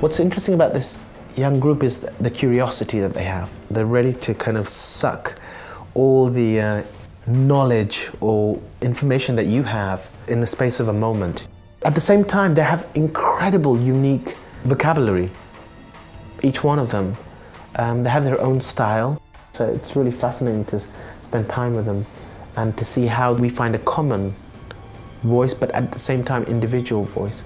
What's interesting about this young group is the curiosity that they have. They're ready to kind of suck all the uh, knowledge or information that you have in the space of a moment. At the same time, they have incredible, unique vocabulary, each one of them. Um, they have their own style. So it's really fascinating to spend time with them and to see how we find a common voice, but at the same time, individual voice.